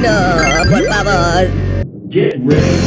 no, por favor. Get ready.